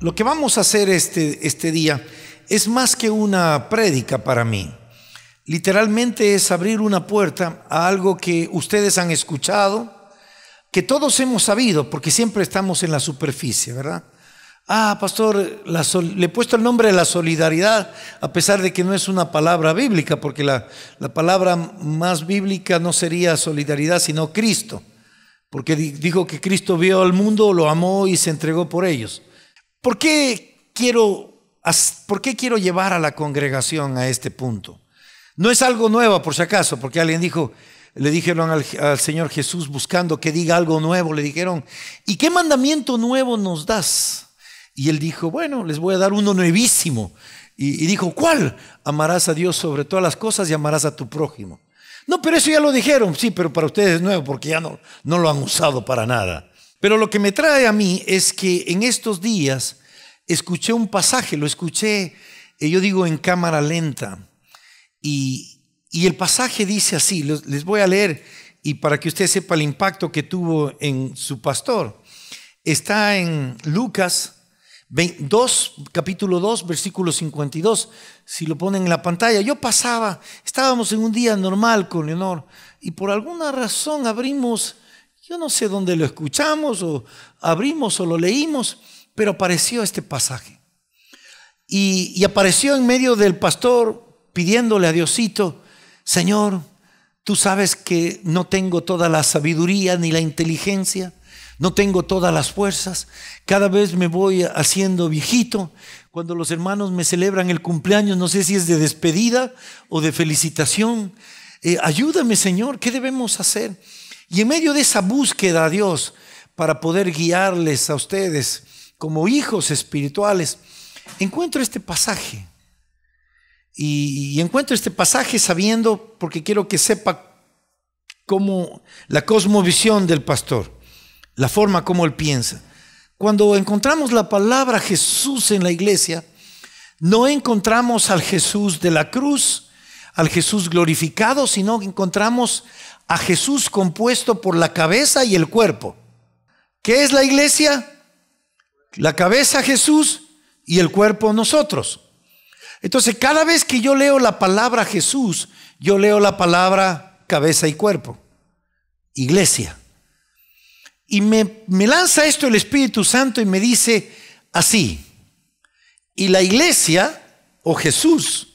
lo que vamos a hacer este, este día es más que una prédica para mí. Literalmente es abrir una puerta a algo que ustedes han escuchado, que todos hemos sabido, porque siempre estamos en la superficie, ¿verdad? Ah, pastor, le he puesto el nombre de la solidaridad, a pesar de que no es una palabra bíblica, porque la, la palabra más bíblica no sería solidaridad, sino Cristo, porque dijo que Cristo vio al mundo, lo amó y se entregó por ellos. ¿Por qué quiero, por qué quiero llevar a la congregación a este punto? No es algo nuevo, por si acaso, porque alguien dijo, le dijeron al, Señor Jesús buscando que diga algo nuevo, le dijeron, ¿y qué mandamiento nuevo nos das? Y él dijo, bueno, les voy a dar uno nuevísimo. Y, dijo, ¿cuál? Amarás a Dios sobre todas las cosas y amarás a tu prójimo. No, pero eso ya lo dijeron, sí, pero para ustedes es nuevo porque ya no, no lo han usado para nada. Pero lo que me trae a mí es que en estos días escuché un pasaje, lo escuché, eh, yo digo, en cámara lenta. Y, el pasaje dice así, les voy a leer y para que usted sepa el impacto que tuvo en su pastor. Está en Lucas 2, capítulo 2, versículo 52, si lo ponen en la pantalla. Yo pasaba, estábamos en un día normal con Leonor y por alguna razón abrimos, yo no sé dónde lo escuchamos o abrimos o lo leímos, pero apareció este pasaje. Y, apareció en medio del pastor pidiéndole a Diosito, Señor, tú sabes que no tengo toda la sabiduría ni la inteligencia, no tengo todas las fuerzas, cada vez me voy haciendo viejito. Cuando los hermanos me celebran el cumpleaños, no sé si es de despedida o de felicitación. Eh, ayúdame, Señor, ¿qué debemos hacer? Y en medio de esa búsqueda a Dios para poder guiarles a ustedes como hijos espirituales, encuentro este pasaje y, encuentro este pasaje sabiendo, porque quiero que sepa cómo la cosmovisión del pastor, la forma como él piensa. Cuando encontramos la palabra Jesús en la iglesia, no encontramos al Jesús de la cruz, al Jesús glorificado, sino que encontramos a Jesús compuesto por la cabeza y el cuerpo. ¿Qué es la iglesia? La cabeza Jesús y el cuerpo nosotros. Entonces, cada vez que yo leo la palabra Jesús, yo leo la palabra cabeza y cuerpo, iglesia. Y me, lanza esto el Espíritu Santo y me dice así, y la iglesia, o Jesús,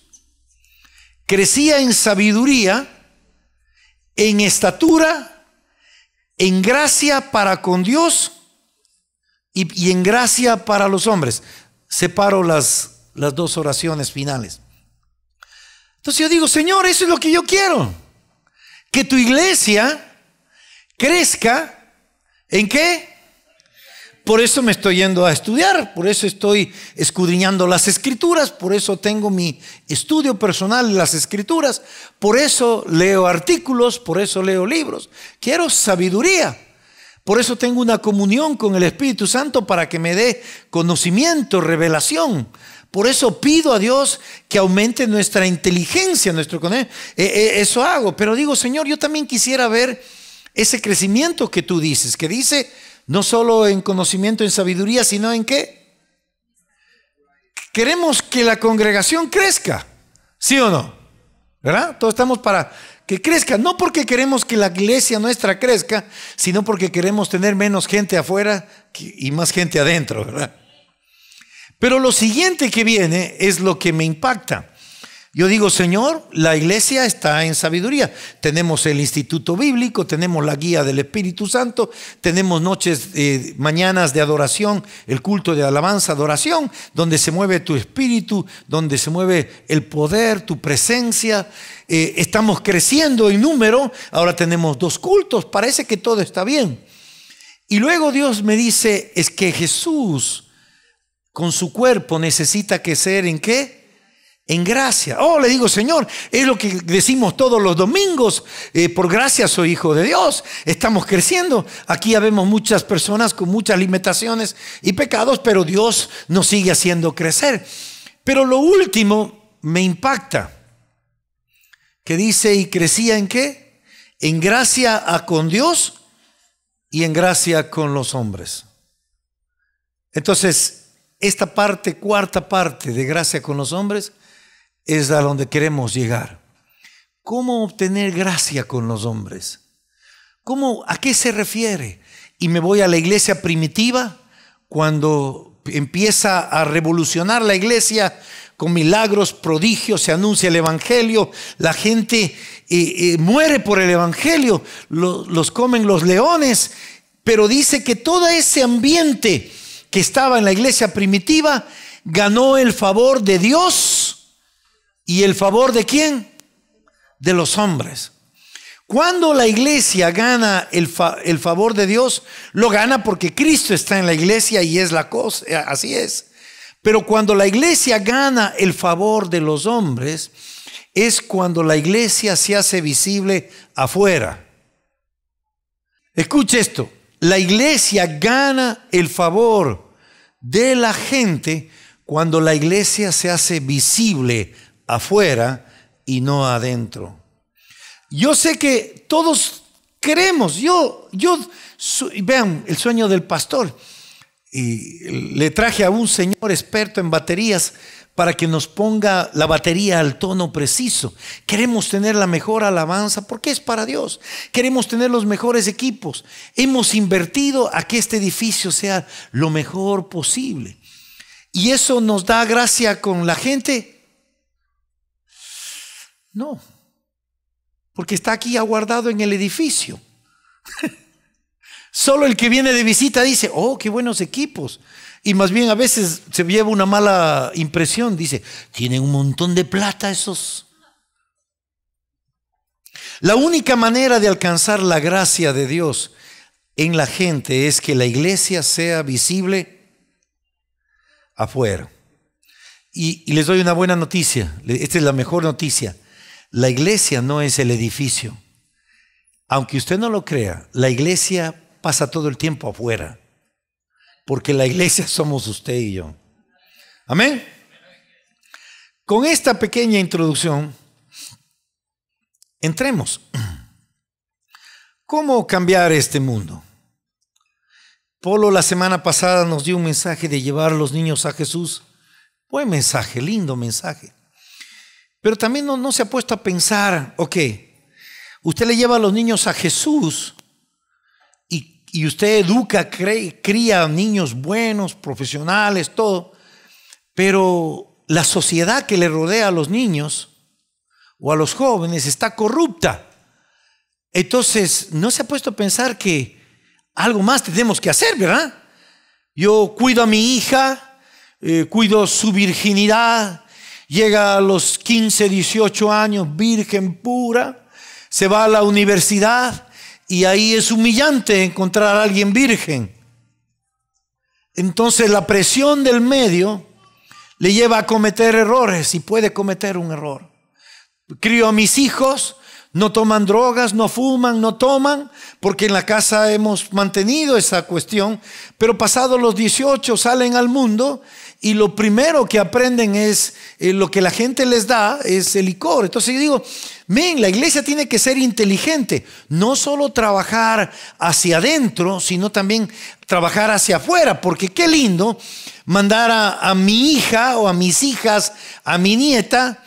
crecía en sabiduría, en estatura, en gracia para con Dios y, en gracia para los hombres. Separo las las dos oraciones finales. Entonces yo digo, Señor, eso es lo que yo quiero. Que tu iglesia crezca en qué? Por eso me estoy yendo a estudiar, por eso estoy escudriñando las escrituras, por eso tengo mi estudio personal en las escrituras, por eso leo artículos, por eso leo libros. Quiero sabiduría. Por eso tengo una comunión con el Espíritu Santo para que me dé conocimiento, revelación, por eso pido a Dios que aumente nuestra inteligencia, nuestro eh, eh, Eso hago. Pero digo, Señor, yo también quisiera ver ese crecimiento que tú dices, que dice no solo en conocimiento, en sabiduría, sino en qué. Queremos que la congregación crezca, ¿sí o no? ¿Verdad? Todos estamos para que crezca, no porque queremos que la iglesia nuestra crezca, sino porque queremos tener menos gente afuera y más gente adentro, ¿verdad? Pero lo siguiente que viene es lo que me impacta. Yo digo, Señor, la iglesia está en sabiduría. Tenemos el instituto bíblico, tenemos la guía del Espíritu Santo, tenemos noches, eh, mañanas de adoración, el culto de alabanza, adoración, donde se mueve tu espíritu, donde se mueve el poder, tu presencia. Eh, estamos creciendo en número, ahora tenemos dos cultos, parece que todo está bien. Y luego Dios me dice, es que Jesús con su cuerpo necesita que ser en qué? En gracia. Oh, le digo, Señor, es lo que decimos todos los domingos. Eh, por gracia soy hijo de Dios. Estamos creciendo. Aquí ya vemos muchas personas con muchas limitaciones y pecados, pero Dios nos sigue haciendo crecer. Pero lo último me impacta. Que dice, ¿y crecía en qué? En gracia a con Dios y en gracia con los hombres. Entonces, esta parte, cuarta parte de gracia con los hombres, es a donde queremos llegar. ¿Cómo obtener gracia con los hombres? ¿Cómo, ¿A qué se refiere? Y me voy a la iglesia primitiva, cuando empieza a revolucionar la iglesia con milagros, prodigios, se anuncia el Evangelio, la gente eh, eh, muere por el Evangelio, los comen los leones, pero dice que todo ese ambiente que estaba en la iglesia primitiva ganó el favor de Dios y el favor de quién? De los hombres. Cuando la iglesia gana el, el, favor de Dios, lo gana porque Cristo está en la iglesia y es la cosa, así es. Pero cuando la iglesia gana el favor de los hombres, es cuando la iglesia se hace visible afuera. Escuche esto, la iglesia gana el favor de la gente cuando la iglesia se hace visible afuera y no adentro. Yo sé que todos queremos, yo, yo, vean el sueño del pastor y le traje a un señor experto en baterías para que nos ponga la batería al tono preciso. Queremos tener la mejor alabanza porque es para Dios. Queremos tener los mejores equipos. Hemos invertido a que este edificio sea lo mejor posible. ¿Y eso nos da gracia con la gente? No, porque está aquí aguardado en el edificio. Solo el que viene de visita dice, oh, qué buenos equipos. Y más bien a veces se lleva una mala impresión. Dice, tienen un montón de plata esos. La única manera de alcanzar la gracia de Dios en la gente es que la iglesia sea visible afuera. Y, y, les doy una buena noticia, esta es la mejor noticia. La iglesia no es el edificio. Aunque usted no lo crea, la iglesia pasa todo el tiempo afuera. Porque la iglesia somos usted y yo. Amén. Con esta pequeña introducción, entremos. ¿Cómo cambiar este mundo? Polo la semana pasada nos dio un mensaje de llevar a los niños a Jesús. Buen mensaje, lindo mensaje. Pero también no, no se ha puesto a pensar, ok, usted le lleva a los niños a Jesús y usted educa, cría niños buenos, profesionales, todo, pero la sociedad que le rodea a los niños o a los jóvenes está corrupta. Entonces, no se ha puesto a pensar que algo más tenemos que hacer, ¿verdad? Yo cuido a mi hija, eh, cuido su virginidad, llega a los 15, 18 años, virgen pura, se va a la universidad, y ahí es humillante encontrar a alguien virgen. Entonces la presión del medio le lleva a cometer errores y puede cometer un error. Crío a mis hijos, no toman drogas, no fuman, no toman, porque en la casa hemos mantenido esa cuestión, pero pasados los 18 salen al mundo y lo primero que aprenden es eh, lo que la gente les da, es el licor. Entonces yo digo, men, la iglesia tiene que ser inteligente, no solo trabajar hacia adentro, sino también trabajar hacia afuera, porque qué lindo mandar a, a mi hija o a mis hijas, a mi nieta,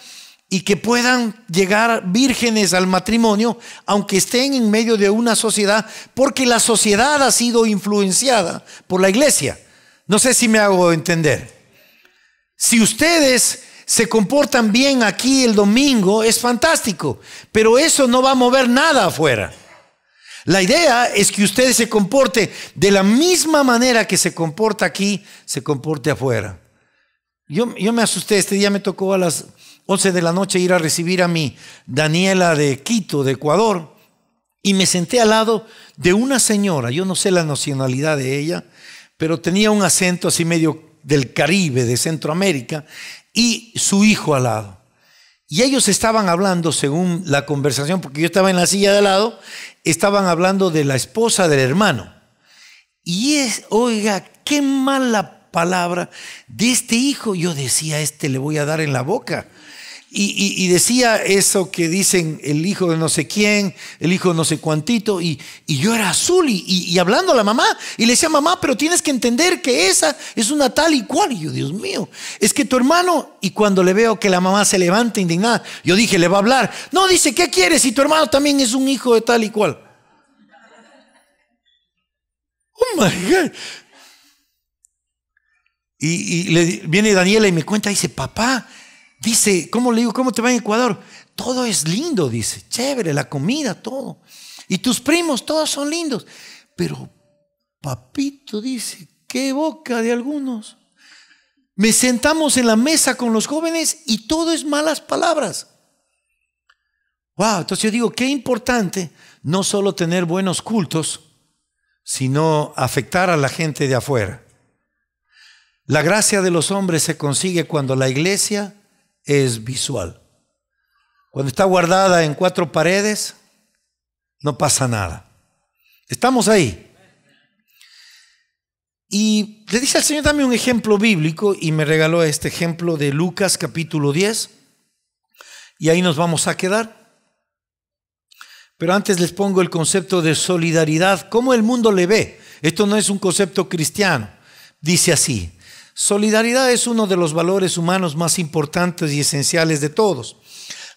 y que puedan llegar vírgenes al matrimonio, aunque estén en medio de una sociedad, porque la sociedad ha sido influenciada por la iglesia. No sé si me hago entender. Si ustedes se comportan bien aquí el domingo, es fantástico, pero eso no va a mover nada afuera. La idea es que ustedes se comporte de la misma manera que se comporta aquí, se comporte afuera. Yo, yo me asusté, este día me tocó a las 11 de la noche ir a recibir a mi Daniela de Quito, de Ecuador, y me senté al lado de una señora, yo no sé la nacionalidad de ella, pero tenía un acento así medio del Caribe, de Centroamérica, y su hijo al lado. Y ellos estaban hablando, según la conversación, porque yo estaba en la silla de al lado, estaban hablando de la esposa del hermano. Y es, oiga, qué mala palabra de este hijo. Yo decía, este le voy a dar en la boca. Y, decía eso que dicen el hijo de no sé quién, el hijo de no sé cuantito, y, yo era azul y, hablando a la mamá, y le decía, mamá, pero tienes que entender que esa es una tal y cual. Y yo, Dios mío, es que tu hermano, y cuando le veo que la mamá se levanta indignada, yo dije, le va a hablar. No, dice, ¿qué quieres si tu hermano también es un hijo de tal y cual? Oh my God. Y, le, viene Daniela y me cuenta, dice, papá, Dice, ¿cómo le digo? ¿Cómo te va en Ecuador? Todo es lindo, dice. Chévere, la comida, todo. Y tus primos, todos son lindos. Pero, papito, dice, qué boca de algunos. Me sentamos en la mesa con los jóvenes y todo es malas palabras. Wow, entonces yo digo, qué importante no solo tener buenos cultos, sino afectar a la gente de afuera. La gracia de los hombres se consigue cuando la iglesia es visual. Cuando está guardada en cuatro paredes, no pasa nada. Estamos ahí. Y le dice al Señor, dame un ejemplo bíblico y me regaló este ejemplo de Lucas capítulo 10. Y ahí nos vamos a quedar. Pero antes les pongo el concepto de solidaridad. ¿Cómo el mundo le ve? Esto no es un concepto cristiano. Dice así, Solidaridad es uno de los valores humanos más importantes y esenciales de todos.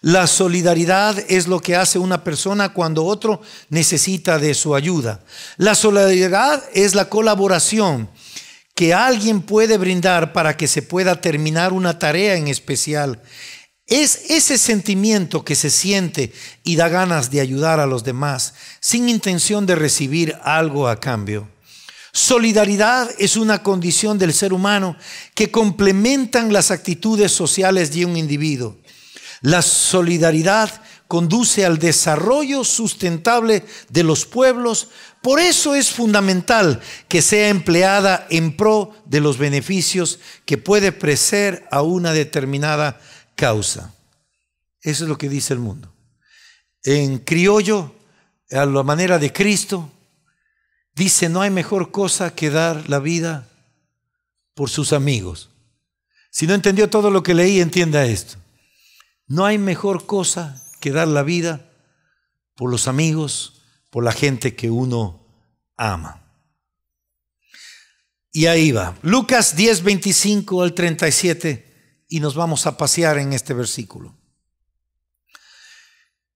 La solidaridad es lo que hace una persona cuando otro necesita de su ayuda. La solidaridad es la colaboración que alguien puede brindar para que se pueda terminar una tarea en especial. Es ese sentimiento que se siente y da ganas de ayudar a los demás sin intención de recibir algo a cambio. Solidaridad es una condición del ser humano que complementan las actitudes sociales de un individuo. La solidaridad conduce al desarrollo sustentable de los pueblos. Por eso es fundamental que sea empleada en pro de los beneficios que puede precer a una determinada causa. Eso es lo que dice el mundo. En criollo, a la manera de Cristo, Dice, no hay mejor cosa que dar la vida por sus amigos. Si no entendió todo lo que leí, entienda esto. No hay mejor cosa que dar la vida por los amigos, por la gente que uno ama. Y ahí va. Lucas 10, 25 al 37 y nos vamos a pasear en este versículo.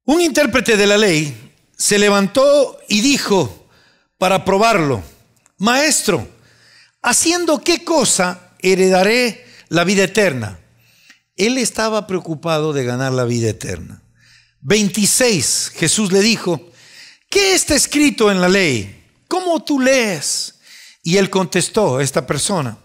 Un intérprete de la ley se levantó y dijo, para probarlo. Maestro, ¿haciendo qué cosa heredaré la vida eterna? Él estaba preocupado de ganar la vida eterna. 26, Jesús le dijo, ¿qué está escrito en la ley? ¿Cómo tú lees? Y él contestó, esta persona,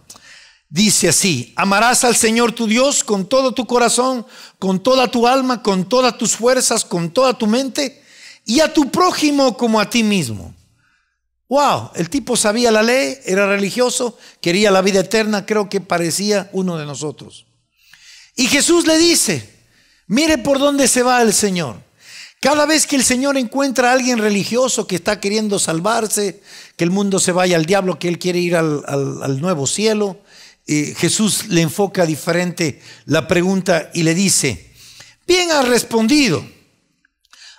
dice así, amarás al Señor tu Dios con todo tu corazón, con toda tu alma, con todas tus fuerzas, con toda tu mente, y a tu prójimo como a ti mismo. Wow, el tipo sabía la ley, era religioso, quería la vida eterna, creo que parecía uno de nosotros. Y Jesús le dice, mire por dónde se va el Señor. Cada vez que el Señor encuentra a alguien religioso que está queriendo salvarse, que el mundo se vaya al diablo, que Él quiere ir al, nuevo cielo, eh, Jesús le enfoca diferente la pregunta y le dice, bien has respondido,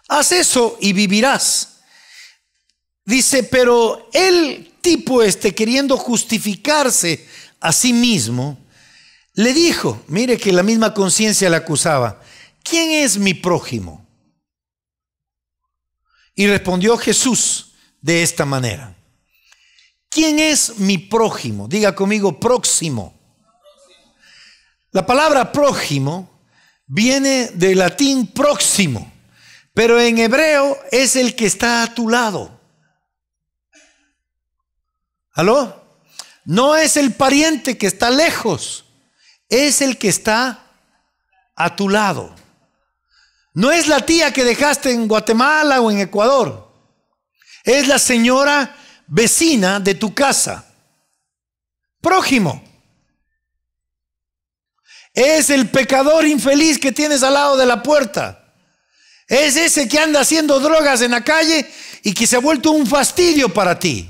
haz eso y vivirás. Dice, pero el tipo este, queriendo justificarse a sí mismo, le dijo, mire que la misma conciencia le acusaba, ¿quién es mi prójimo? Y respondió Jesús de esta manera, ¿quién es mi prójimo? Diga conmigo, próximo. La palabra prójimo viene del latín próximo, pero en hebreo es el que está a tu lado. ¿Aló? No es el pariente que está lejos, es el que está a tu lado. No es la tía que dejaste en Guatemala o en Ecuador. Es la señora vecina de tu casa. Prójimo. Es el pecador infeliz que tienes al lado de la puerta. Es ese que anda haciendo drogas en la calle y que se ha vuelto un fastidio para ti.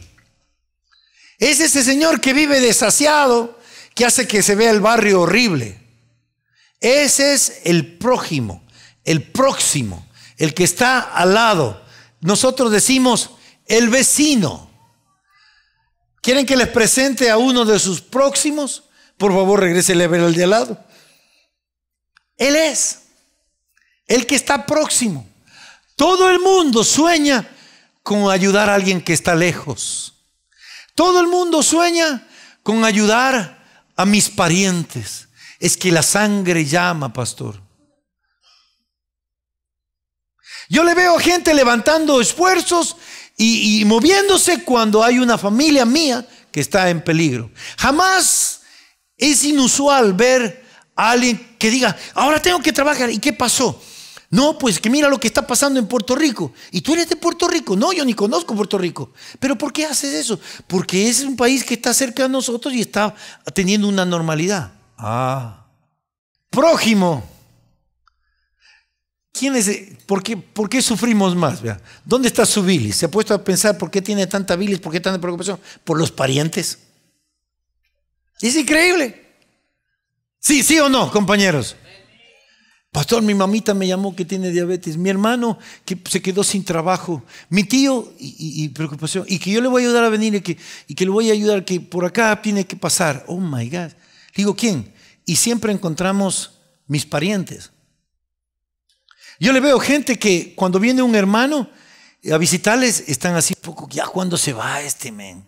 Es ese señor que vive desasiado, que hace que se vea el barrio horrible. Ese es el prójimo, el próximo, el que está al lado. Nosotros decimos el vecino. ¿Quieren que les presente a uno de sus próximos? Por favor, regrese a ver al de al lado. Él es el que está próximo. Todo el mundo sueña con ayudar a alguien que está lejos. Todo el mundo sueña con ayudar a mis parientes. Es que la sangre llama, pastor. Yo le veo gente levantando esfuerzos y, moviéndose cuando hay una familia mía que está en peligro. Jamás es inusual ver a alguien que diga, ahora tengo que trabajar. ¿Y qué pasó? No, pues que mira lo que está pasando en Puerto Rico. ¿Y tú eres de Puerto Rico? No, yo ni conozco Puerto Rico. ¿Pero por qué haces eso? Porque es un país que está cerca de nosotros y está teniendo una normalidad. Ah. Prójimo. ¿Quién es? ¿Por qué, por qué sufrimos más? ¿Dónde está su bilis? ¿Se ha puesto a pensar por qué tiene tanta bilis? ¿Por qué tanta preocupación? Por los parientes. Es increíble. Sí, sí o no, compañeros. Pastor, mi mamita me llamó que tiene diabetes, mi hermano que se quedó sin trabajo, mi tío y, preocupación, y que yo le voy a ayudar a venir y que, y que le voy a ayudar, que por acá tiene que pasar. Oh my God. Digo, ¿quién? Y siempre encontramos mis parientes. Yo le veo gente que cuando viene un hermano a visitarles, están así poco, ya cuando se va este men.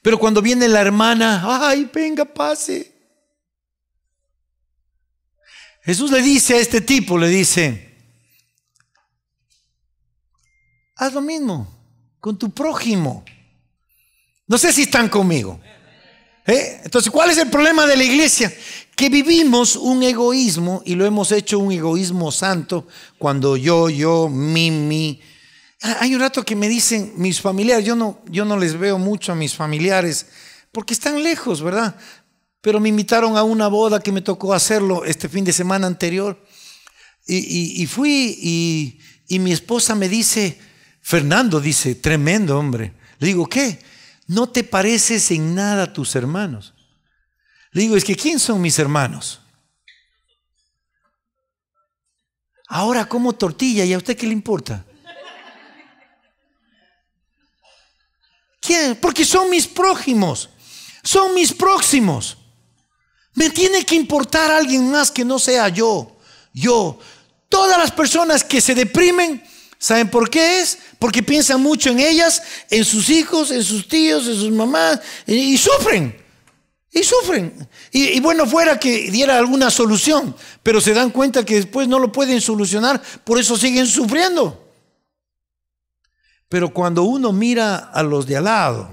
Pero cuando viene la hermana, ay, venga, pase. Jesús le dice a este tipo, le dice, haz lo mismo con tu prójimo. No sé si están conmigo. ¿Eh? Entonces, ¿cuál es el problema de la iglesia? Que vivimos un egoísmo y lo hemos hecho un egoísmo santo cuando yo, yo, mi, mi. Hay un rato que me dicen mis familiares, yo no, yo no les veo mucho a mis familiares porque están lejos, ¿verdad? Pero me invitaron a una boda que me tocó hacerlo este fin de semana anterior. Y, fui y, mi esposa me dice, Fernando dice, tremendo hombre. Le digo, ¿qué? No te pareces en nada a tus hermanos. Le digo, es que ¿quién son mis hermanos? Ahora como tortilla y a usted qué le importa. ¿Quién? Porque son mis prójimos, son mis próximos. Me tiene que importar alguien más que no sea yo. Yo. Todas las personas que se deprimen, ¿saben por qué es? Porque piensan mucho en ellas, en sus hijos, en sus tíos, en sus mamás, y, sufren. Y sufren. Y, bueno, fuera que diera alguna solución, pero se dan cuenta que después no lo pueden solucionar, por eso siguen sufriendo. Pero cuando uno mira a los de al lado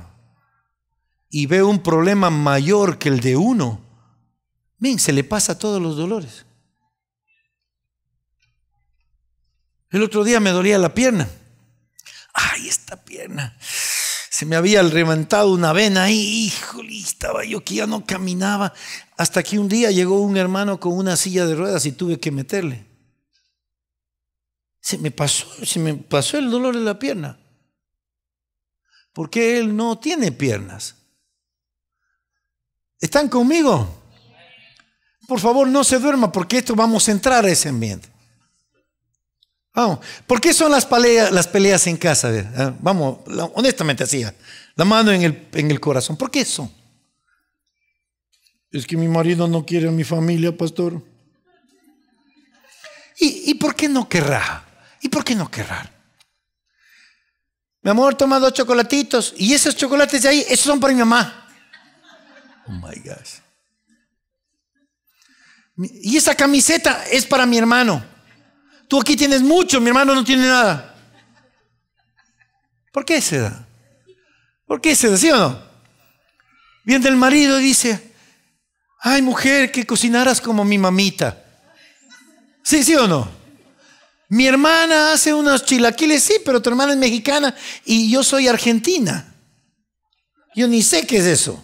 y ve un problema mayor que el de uno, Ven, se le pasa todos los dolores. El otro día me dolía la pierna. Ay, esta pierna. Se me había levantado una vena ahí, híjole, estaba yo que ya no caminaba. Hasta que un día llegó un hermano con una silla de ruedas y tuve que meterle. Se me pasó, se me pasó el dolor en la pierna. Porque él no tiene piernas. ¿Están conmigo? Por favor no se duerma porque esto vamos a entrar a ese ambiente. Vamos, ¿por qué son las peleas, las peleas en casa? Vamos, honestamente así, la mano en el, en el corazón. ¿Por qué son? Es que mi marido no quiere a mi familia, pastor. ¿Y, ¿Y por qué no querrá? ¿Y por qué no querrá? Mi amor, toma dos chocolatitos. Y esos chocolates de ahí, esos son para mi mamá. Oh my gosh. Y esa camiseta es para mi hermano. Tú aquí tienes mucho, mi hermano no tiene nada. ¿Por qué se da? ¿Por qué se da? ¿Sí o no? Viene el marido y dice, ay mujer, que cocinaras como mi mamita. ¿Sí, sí o no? Mi hermana hace unos chilaquiles, sí, pero tu hermana es mexicana y yo soy argentina. Yo ni sé qué es eso.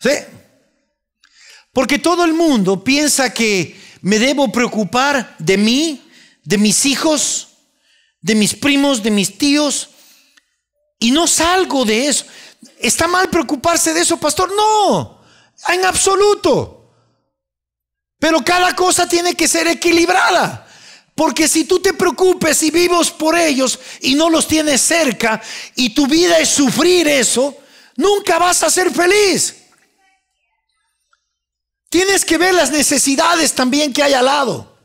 ¿Sí? Porque todo el mundo piensa que me debo preocupar de mí, de mis hijos, de mis primos, de mis tíos, y no salgo de eso. ¿Está mal preocuparse de eso, pastor? No, en absoluto. Pero cada cosa tiene que ser equilibrada. Porque si tú te preocupes y vivos por ellos y no los tienes cerca y tu vida es sufrir eso, nunca vas a ser feliz. Tienes que ver las necesidades también que hay al lado.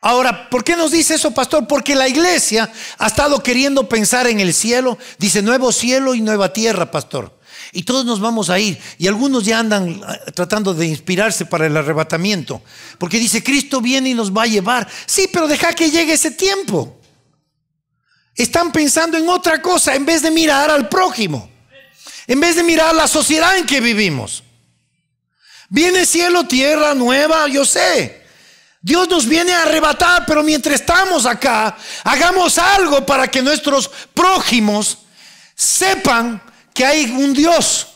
Ahora, ¿por qué nos dice eso, pastor? Porque la iglesia ha estado queriendo pensar en el cielo. Dice nuevo cielo y nueva tierra, pastor. Y todos nos vamos a ir. Y algunos ya andan eh, tratando de inspirarse para el arrebatamiento. Porque dice, Cristo viene y nos va a llevar. Sí, pero deja que llegue ese tiempo. Están pensando en otra cosa en vez de mirar al prójimo. En vez de mirar la sociedad en que vivimos. Viene cielo, tierra nueva, yo sé. Dios nos viene a arrebatar, pero mientras estamos acá, hagamos algo para que nuestros prójimos sepan que hay un Dios.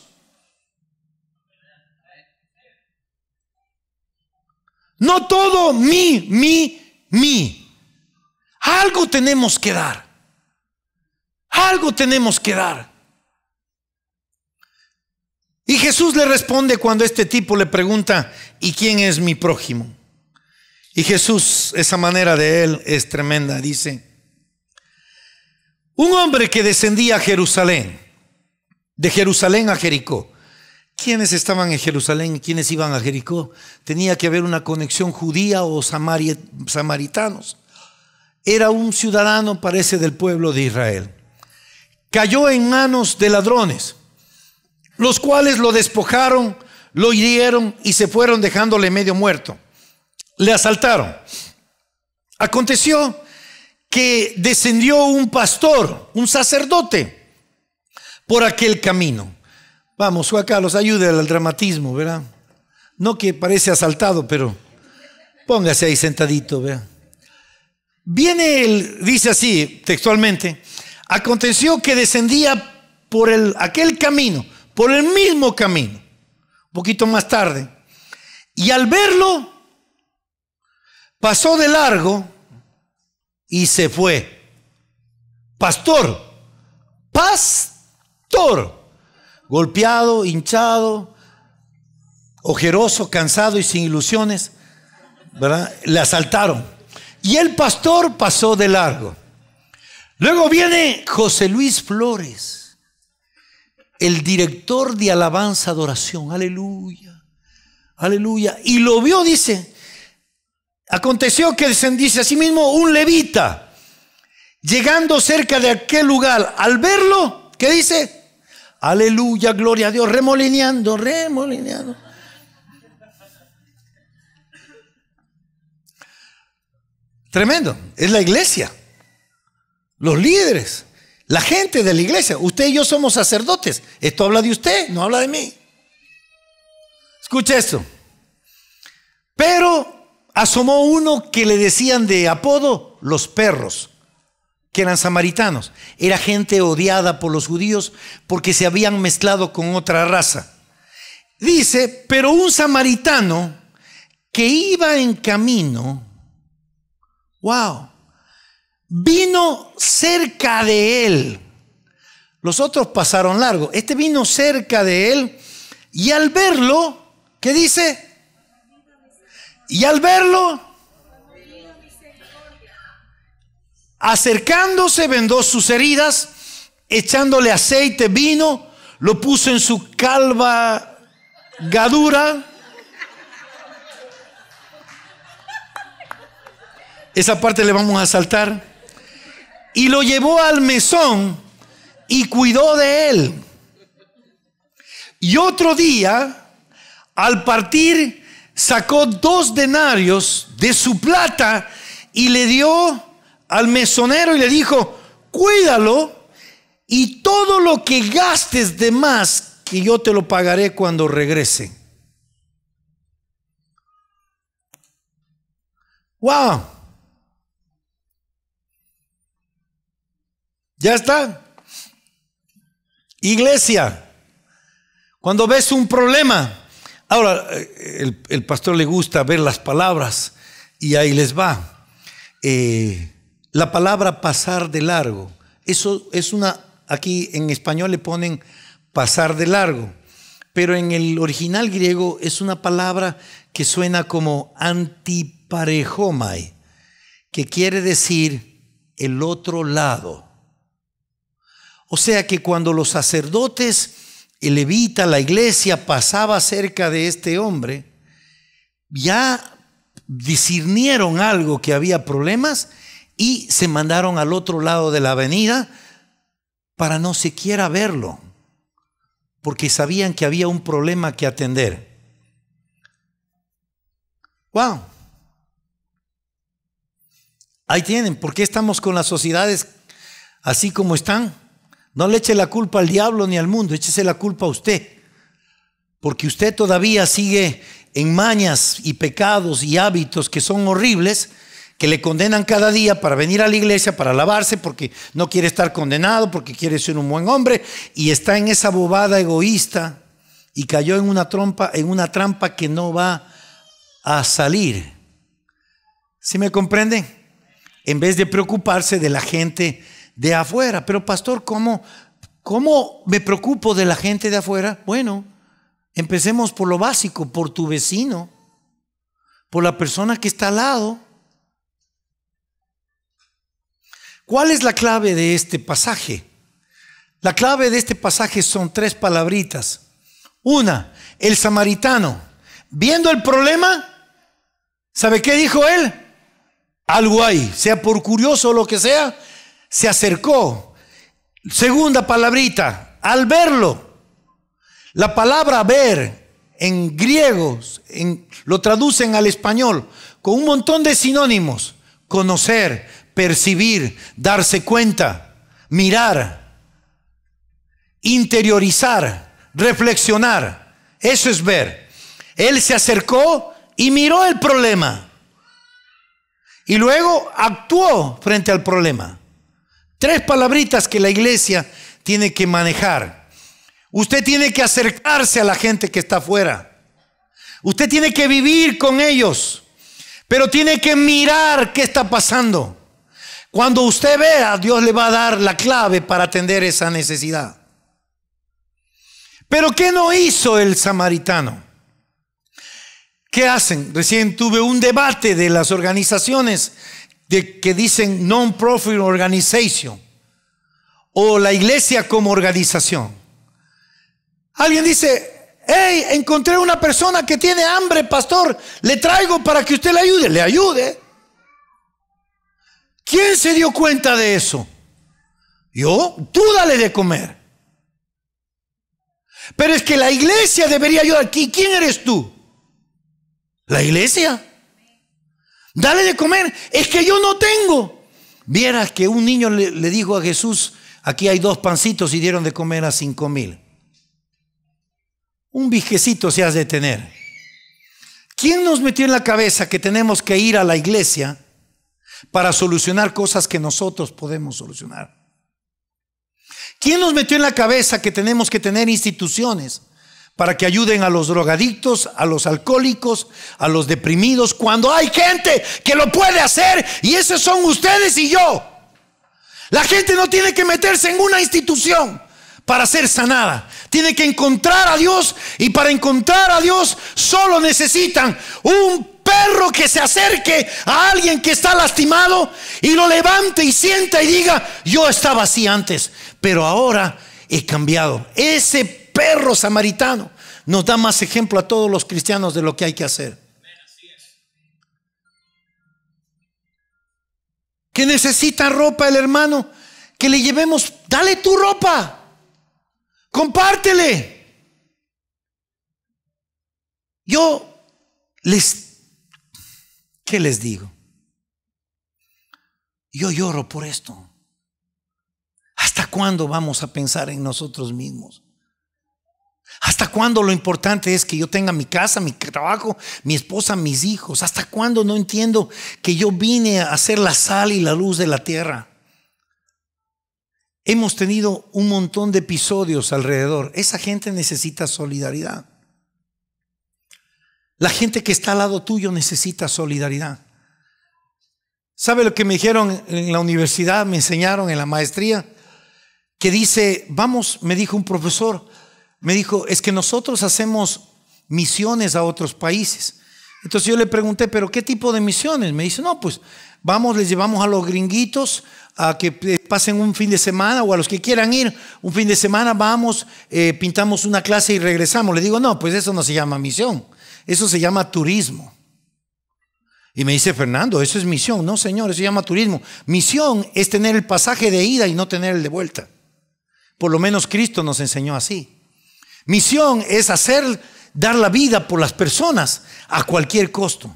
No todo mi, mi, mi. Algo tenemos que dar. Algo tenemos que dar. Y Jesús le responde cuando este tipo le pregunta, ¿y quién es mi prójimo? Y Jesús, esa manera de él es tremenda, dice, un hombre que descendía a Jerusalén, de Jerusalén a Jericó. ¿Quiénes estaban en Jerusalén y quiénes iban a Jericó? Tenía que haber una conexión judía o samaritanos. Era un ciudadano, parece, del pueblo de Israel. Cayó en manos de ladrones, los cuales lo despojaron, lo hirieron y se fueron dejándole medio muerto. Le asaltaron. Aconteció que descendió un pastor, un sacerdote, por aquel camino. Vamos, Juan Carlos, ayude al dramatismo, ¿verdad? No que parece asaltado, pero póngase ahí sentadito, ¿verdad? Viene él, dice así textualmente, aconteció que descendía por el, aquel camino, por el mismo camino, un poquito más tarde, y al verlo, pasó de largo y se fue. Pastor, paz golpeado, hinchado, ojeroso, cansado y sin ilusiones, ¿verdad? Le asaltaron. Y el pastor pasó de largo. Luego viene José Luis Flores, el director de alabanza, adoración. Aleluya. Aleluya. Y lo vio, dice. Aconteció que dice así mismo un levita, llegando cerca de aquel lugar, al verlo, ¿Qué dice? Aleluya, gloria a Dios, remolineando, remolineando. Tremendo, es la iglesia, los líderes, la gente de la iglesia. Usted y yo somos sacerdotes. Esto habla de usted, no habla de mí. Escucha esto. Pero asomó uno que le decían de apodo los perros que eran samaritanos. Era gente odiada por los judíos porque se habían mezclado con otra raza. Dice, pero un samaritano que iba en camino, wow, vino cerca de él. Los otros pasaron largo. Este vino cerca de él y al verlo, ¿qué dice? Y al verlo, Acercándose vendó sus heridas, echándole aceite, vino, lo puso en su calva gadura. Esa parte le vamos a saltar. Y lo llevó al mesón y cuidó de él. Y otro día, al partir, sacó dos denarios de su plata y le dio al mesonero y le dijo, cuídalo y todo lo que gastes de más, que yo te lo pagaré cuando regrese. Wow. Ya está. Iglesia, cuando ves un problema, ahora el, el, pastor le gusta ver las palabras y ahí les va. Eh, la palabra pasar de largo, eso es una, aquí en español le ponen pasar de largo, pero en el original griego es una palabra que suena como antiparejomai, que quiere decir el otro lado. O sea que cuando los sacerdotes, el levita, la iglesia pasaba cerca de este hombre, ya discernieron algo que había problemas y se mandaron al otro lado de la avenida para no siquiera verlo, porque sabían que había un problema que atender. Wow. Ahí tienen, ¿por qué estamos con las sociedades así como están? No le eche la culpa al diablo ni al mundo, échese la culpa a usted. Porque usted todavía sigue en mañas y pecados y hábitos que son horribles, que le condenan cada día para venir a la iglesia, para lavarse, porque no quiere estar condenado, porque quiere ser un buen hombre, y está en esa bobada egoísta y cayó en una trompa, en una trampa que no va a salir. ¿Sí me comprenden? En vez de preocuparse de la gente de afuera. Pero pastor, ¿cómo, cómo me preocupo de la gente de afuera? Bueno, Empecemos por lo básico, por tu vecino, por la persona que está al lado. ¿Cuál es la clave de este pasaje? La clave de este pasaje son tres palabritas. Una, el samaritano, viendo el problema, ¿sabe qué dijo él? Algo hay, sea por curioso o lo que sea, se acercó. Segunda palabrita, al verlo, la palabra ver en griegos lo traducen al español con un montón de sinónimos. Conocer, percibir, darse cuenta, mirar, interiorizar, reflexionar. Eso es ver. Él se acercó y miró el problema. Y luego actuó frente al problema. Tres palabritas que la iglesia tiene que manejar. Usted tiene que acercarse a la gente que está afuera. Usted tiene que vivir con ellos. Pero tiene que mirar qué está pasando. Cuando usted vea, Dios le va a dar la clave para atender esa necesidad. Pero ¿qué no hizo el samaritano? ¿Qué hacen? Recién tuve un debate de las organizaciones de, que dicen non-profit organization o la iglesia como organización. Alguien dice, hey, encontré una persona que tiene hambre, pastor, le traigo para que usted le ayude, le ayude. ¿Quién se dio cuenta de eso? Yo, tú dale de comer. Pero es que la iglesia debería ayudar aquí. ¿Quién eres tú? La iglesia. Dale de comer. Es que yo no tengo. Vieras que un niño le, dijo a Jesús, aquí hay dos pancitos y dieron de comer a cinco mil. Un viejecito se has de tener. ¿Quién nos metió en la cabeza que tenemos que ir a la iglesia para solucionar cosas que nosotros podemos solucionar? ¿Quién nos metió en la cabeza que tenemos que tener instituciones para que ayuden a los drogadictos, a los alcohólicos, a los deprimidos, cuando hay gente que lo puede hacer y esos son ustedes y yo? La gente no tiene que meterse en una institución para ser sanada. Tiene que encontrar a Dios y para encontrar a Dios solo necesitan un perro que se acerque a alguien que está lastimado y lo levante y sienta y diga, yo estaba así antes, pero ahora he cambiado. Ese perro samaritano nos da más ejemplo a todos los cristianos de lo que hay que hacer. Que necesita ropa el hermano, que le llevemos, dale tu ropa. Compártele. Yo les, ¿qué les digo? Yo lloro por esto. ¿Hasta cuándo vamos a pensar en nosotros mismos? ¿Hasta cuándo lo importante es que yo tenga mi casa, mi trabajo, mi esposa, mis hijos? ¿Hasta cuándo no entiendo que yo vine a ser la sal y la luz de la tierra? Hemos tenido un montón de episodios alrededor. Esa gente necesita solidaridad. La gente que está al lado tuyo necesita solidaridad. ¿Sabe lo que me dijeron en la universidad? Me enseñaron en la maestría. Que dice, vamos, me dijo un profesor, me dijo, es que nosotros hacemos misiones a otros países. Entonces yo le pregunté, pero ¿qué tipo de misiones? Me dice, no, pues vamos, les llevamos a los gringuitos a que pasen un fin de semana o a los que quieran ir un fin de semana, vamos, eh, pintamos una clase y regresamos. Le digo, no, pues eso no se llama misión, eso se llama turismo. Y me dice, Fernando, eso es misión. No, señor, eso se llama turismo. Misión es tener el pasaje de ida y no tener el de vuelta. Por lo menos Cristo nos enseñó así. Misión es hacer, dar la vida por las personas a cualquier costo.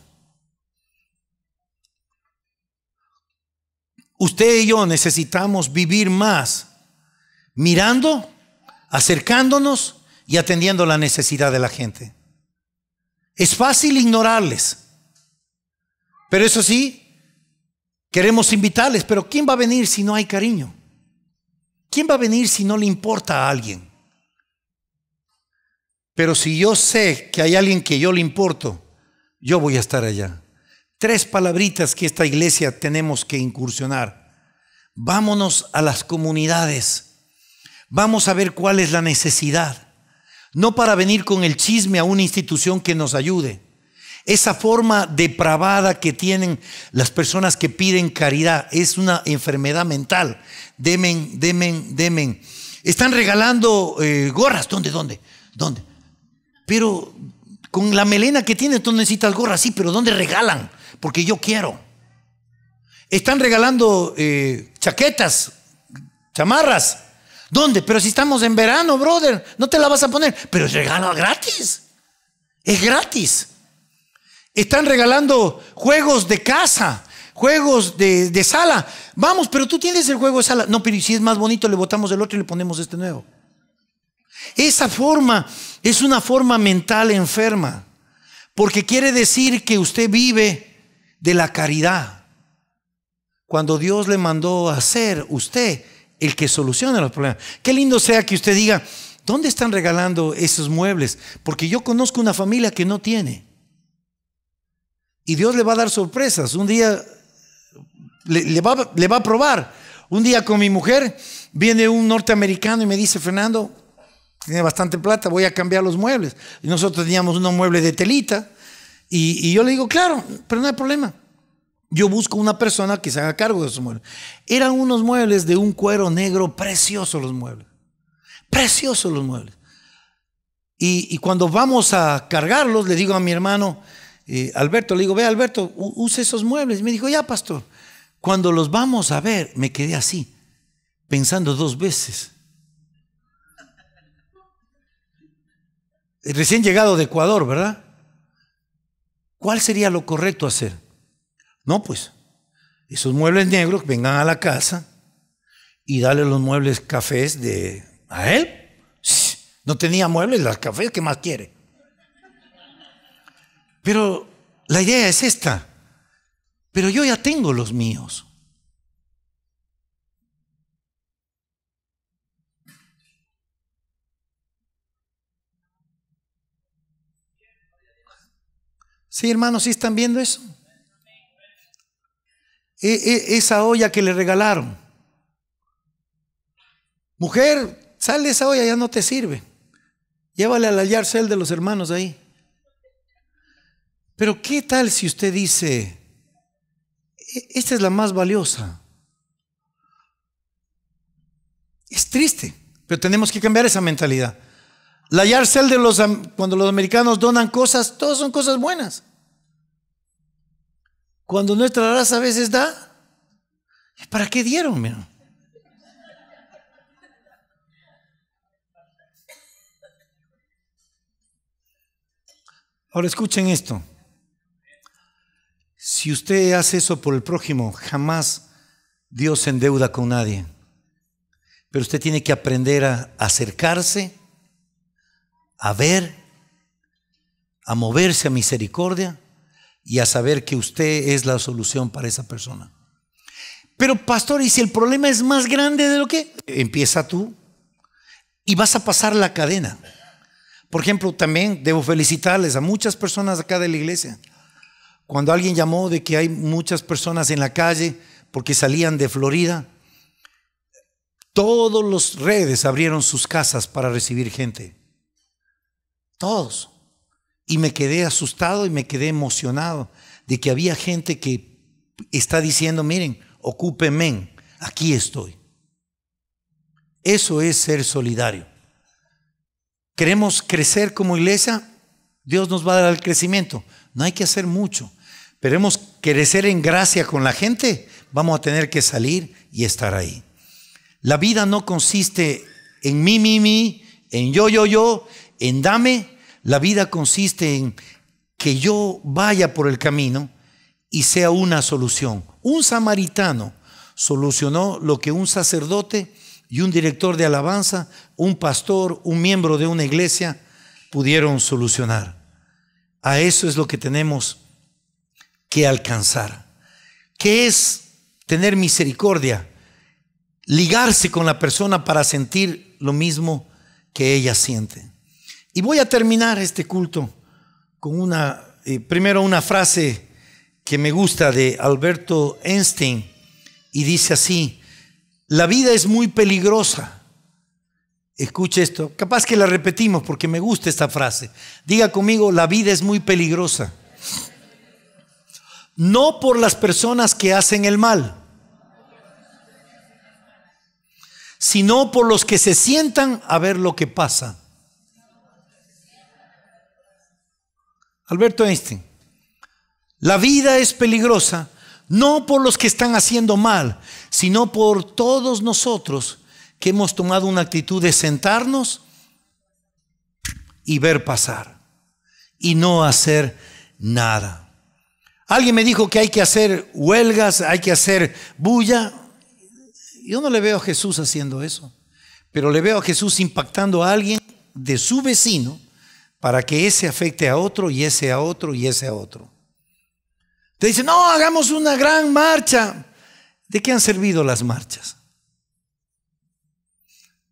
Usted y yo necesitamos vivir más mirando, acercándonos y atendiendo la necesidad de la gente. Es fácil ignorarles. Pero eso sí, queremos invitarles, pero ¿quién va a venir si no hay cariño? ¿Quién va a venir si no le importa a alguien? Pero si yo sé que hay alguien que yo le importo, yo voy a estar allá. Tres palabritas que esta iglesia tenemos que incursionar. Vámonos a las comunidades. Vamos a ver cuál es la necesidad. No para venir con el chisme a una institución que nos ayude esa forma depravada que tienen las personas que piden caridad es una enfermedad mental. Demen, demen, demen. Están regalando eh, gorras. ¿Dónde, dónde, dónde? Pero con la melena que tienes, tú necesitas gorras, sí, pero ¿dónde regalan? Porque yo quiero. Están regalando eh, chaquetas, chamarras. ¿Dónde? Pero si estamos en verano, brother, no te la vas a poner. Pero es regalo gratis. Es gratis. Están regalando juegos de casa, juegos de, sala. Vamos, pero tú tienes el juego de sala. No, pero si es más bonito, le botamos el otro y le ponemos este nuevo. Esa forma es una forma mental enferma, porque quiere decir que usted vive de la caridad. Cuando Dios le mandó a ser usted el que soluciona los problemas. Qué lindo sea que usted diga, ¿dónde están regalando esos muebles? Porque yo conozco una familia que no tiene. Y Dios le va a dar sorpresas. Un día le, va, le, va, a probar. Un día con mi mujer viene un norteamericano y me dice, Fernando, tiene bastante plata, voy a cambiar los muebles. Y nosotros teníamos unos muebles de telita. Y, yo le digo, claro, pero no hay problema. Yo busco una persona que se haga cargo de esos muebles. Eran unos muebles de un cuero negro, preciosos los muebles. Preciosos los muebles. Y, cuando vamos a cargarlos, le digo a mi hermano, Alberto, le digo, ve Alberto, use esos muebles. Y me dijo, ya, pastor. Cuando los vamos a ver, me quedé así, pensando dos veces. Recién llegado de Ecuador, ¿verdad? ¿Cuál sería lo correcto hacer? No, pues, esos muebles negros vengan a la casa y dale los muebles cafés de a él. No tenía muebles, las cafés, ¿qué más quiere? Pero la idea es esta. Pero yo ya tengo los míos. Sí, hermanos, ¿sí están viendo eso? E, e, esa olla que le regalaron. Mujer, sal de esa olla, ya no te sirve. Llévale al hallarse de los hermanos ahí. Pero ¿qué tal si usted dice, e, esta es la más valiosa? Es triste, pero tenemos que cambiar esa mentalidad. La Yarcel de los, cuando los americanos donan cosas, todas son cosas buenas. Cuando nuestra raza a veces da, ¿para qué dieron? Ahora escuchen esto. Si usted hace eso por el prójimo, jamás Dios se endeuda con nadie. Pero usted tiene que aprender a acercarse, a ver, a moverse a misericordia y a saber que usted es la solución para esa persona. Pero pastor, ¿y si el problema es más grande de lo que? Empieza tú y vas a pasar la cadena. Por ejemplo, también debo felicitarles a muchas personas acá de la iglesia cuando alguien llamó de que hay muchas personas en la calle porque salían de Florida, todos los redes abrieron sus casas para recibir gente. Todos. Y me quedé asustado y me quedé emocionado de que había gente que está diciendo, miren, ocúpenme, aquí estoy. Eso es ser solidario. ¿Queremos crecer como iglesia? Dios nos va a dar el crecimiento. No hay que hacer mucho. Queremos crecer en gracia con la gente, vamos a tener que salir y estar ahí. La vida no consiste en mí, mí, mí, en yo, yo, yo, en dame. La vida consiste en que yo vaya por el camino y sea una solución. Un samaritano solucionó lo que un sacerdote y un director de alabanza, un pastor, un miembro de una iglesia pudieron solucionar. A eso es lo que tenemos que alcanzar. ¿Qué es tener misericordia? Ligarse con la persona para sentir lo mismo que ella siente. Y voy a terminar este culto con una, eh, primero una frase que me gusta de Alberto Einstein y dice así, la vida es muy peligrosa. Escuche esto, capaz que la repetimos porque me gusta esta frase. Diga conmigo, la vida es muy peligrosa no por las personas que hacen el mal, sino por los que se sientan a ver lo que pasa. Alberto Einstein, la vida es peligrosa no por los que están haciendo mal, sino por todos nosotros que hemos tomado una actitud de sentarnos y ver pasar y no hacer nada. Alguien me dijo que hay que hacer huelgas, hay que hacer bulla. Yo no le veo a Jesús haciendo eso, pero le veo a Jesús impactando a alguien de su vecino para que ese afecte a otro y ese a otro y ese a otro. Te dice, no, hagamos una gran marcha. ¿De qué han servido las marchas?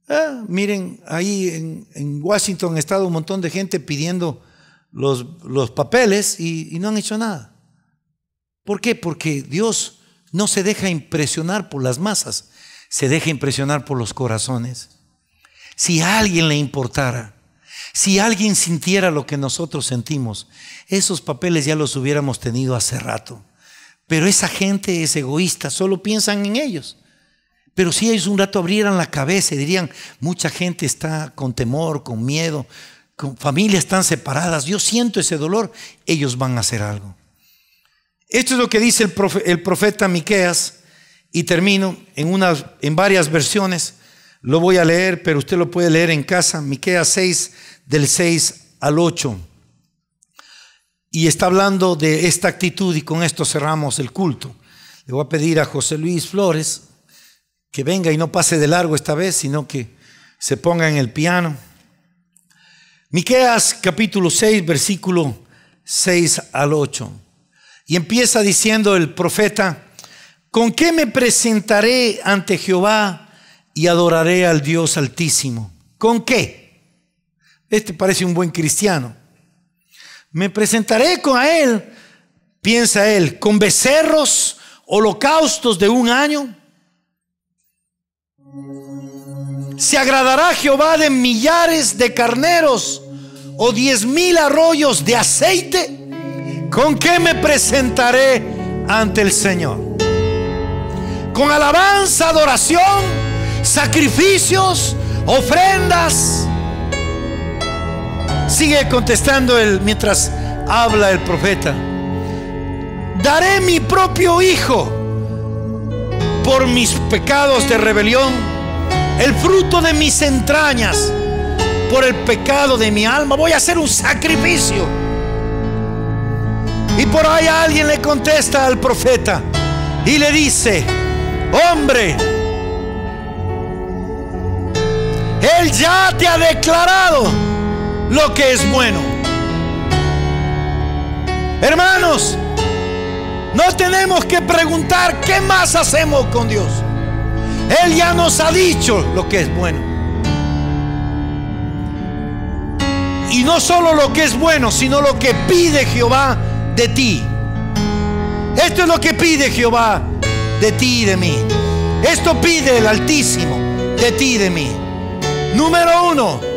Ah, miren, ahí en, Washington ha estado un montón de gente pidiendo los, los papeles y no han hecho nada. ¿Por qué? Porque Dios no se deja impresionar por las masas, se deja impresionar por los corazones. Si a alguien le importara, si alguien sintiera lo que nosotros sentimos, esos papeles ya los hubiéramos tenido hace rato. Pero esa gente es egoísta, solo piensan en ellos. Pero si ellos un rato abrieran la cabeza y dirían, mucha gente está con temor, con miedo, con familias están separadas, yo siento ese dolor, ellos van a hacer algo. Esto es lo que dice el, profeta, Miqueas y termino en, unas, en varias versiones. Lo voy a leer, pero usted lo puede leer en casa. Miqueas 6 del 6 al 8. Y está hablando de esta actitud y con esto cerramos el culto. Le voy a pedir a José Luis Flores que venga y no pase de largo esta vez, sino que se ponga en el piano. Miqueas capítulo 6, versículo 6 al 8. Y empieza diciendo el profeta, ¿con qué me presentaré ante Jehová y adoraré al Dios altísimo? ¿Con qué? Este parece un buen cristiano. Me presentaré con él, piensa él, con becerros, holocaustos de un año. ¿Se agradará Jehová de millares de carneros o diez mil arroyos de aceite? ¿Con qué me presentaré ante el Señor? Con alabanza, adoración, sacrificios, ofrendas. Sigue contestando él mientras habla el profeta. Daré mi propio hijo por mis pecados de rebelión, el fruto de mis entrañas por el pecado de mi alma. Voy a hacer un sacrificio y por ahí alguien le contesta al profeta y le dice, hombre, Él ya te ha declarado lo que es bueno. Hermanos, no tenemos que preguntar qué más hacemos con Dios. Él ya nos ha dicho lo que es bueno. Y no solo lo que es bueno, sino lo que pide Jehová de ti. Esto es lo que pide Jehová de ti y de mí. Esto pide el Altísimo de ti y de mí. Número uno,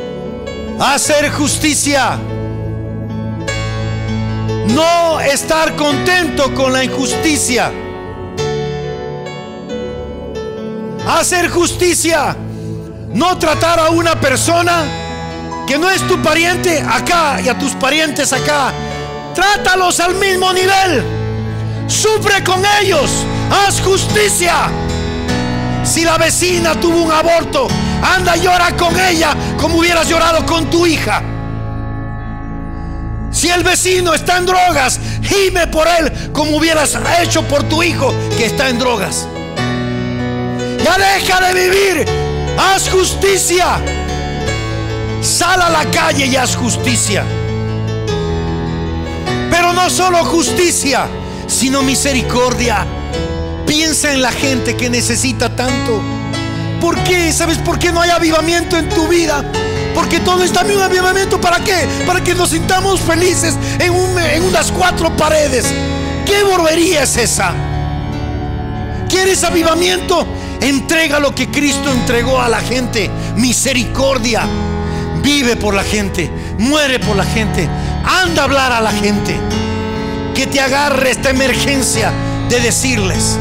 Hacer justicia. No estar contento con la injusticia. Hacer justicia. No tratar a una persona que no es tu pariente acá y a tus parientes acá. Trátalos al mismo nivel. Sufre con ellos. Haz justicia. Si la vecina tuvo un aborto, anda llora con ella como hubieras llorado con tu hija. Si el vecino está en drogas, gime por él como hubieras hecho por tu hijo que está en drogas. Ya deja de vivir. Haz justicia. Sal a la calle y haz justicia. Pero no solo justicia, sino misericordia. Piensa en la gente que necesita tanto. ¿Por qué? ¿Sabes por qué no hay avivamiento en tu vida? Porque todo está en un avivamiento. ¿Para qué? Para que nos sintamos felices en, unas cuatro paredes. ¿Qué borbería es esa? ¿Quieres avivamiento? Entrega lo que Cristo entregó a la gente. Misericordia. Vive por la gente. Muere por la gente. Anda a hablar a la gente. Que te agarre esta emergencia de decirles.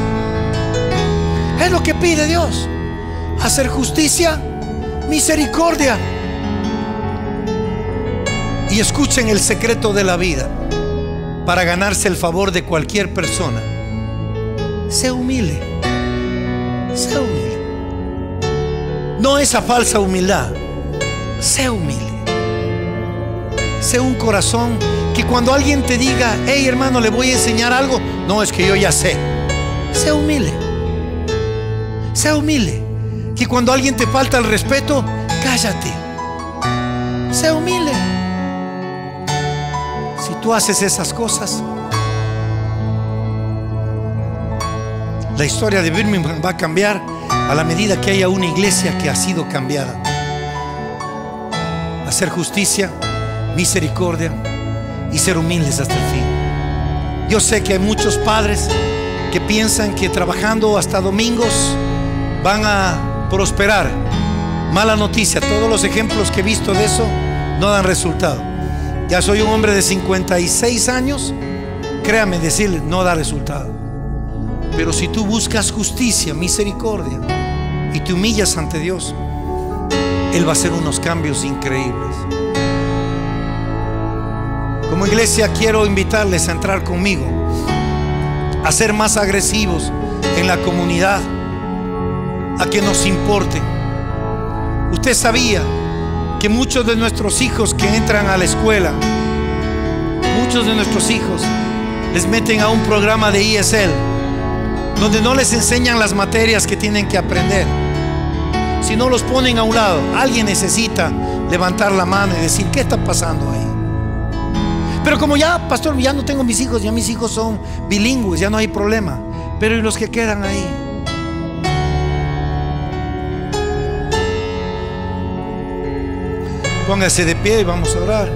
Es lo que pide Dios. Hacer justicia, misericordia. Y escuchen el secreto de la vida para ganarse el favor de cualquier persona. Se humilde. Se humilde. No esa falsa humildad. Se humilde. Sé un corazón que cuando alguien te diga, hey hermano, le voy a enseñar algo, no es que yo ya sé. Sé humilde. Sé humilde. Que cuando alguien te falta el respeto, cállate. Sé humilde. Si tú haces esas cosas, la historia de Birmingham va a cambiar a la medida que haya una iglesia que ha sido cambiada. Hacer justicia, misericordia y ser humildes hasta el fin. Yo sé que hay muchos padres que piensan que trabajando hasta domingos van a prosperar. Mala noticia, todos los ejemplos que he visto de eso no dan resultado. Ya soy un hombre de 56 años, créame decirle, no da resultado. Pero si tú buscas justicia, misericordia y te humillas ante Dios, Él va a hacer unos cambios increíbles. Como iglesia quiero invitarles a entrar conmigo, a ser más agresivos en la comunidad, a que nos importe. Usted sabía que muchos de nuestros hijos que entran a la escuela, muchos de nuestros hijos les meten a un programa de ESL, donde no les enseñan las materias que tienen que aprender, sino los ponen a un lado. Alguien necesita levantar la mano y decir, ¿qué está pasando ahí? Pero como ya, pastor, ya no tengo mis hijos, ya mis hijos son bilingües, ya no hay problema. Pero ¿y los que quedan ahí? Póngase de pie y vamos a orar.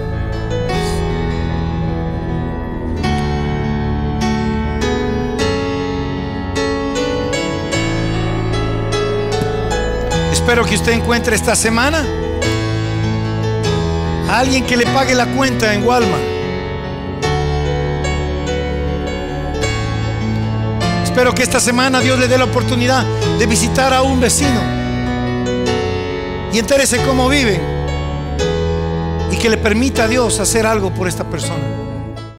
Espero que usted encuentre esta semana a alguien que le pague la cuenta en Walmart. Espero que esta semana Dios le dé la oportunidad de visitar a un vecino y entérese cómo vive y que le permita a Dios hacer algo por esta persona.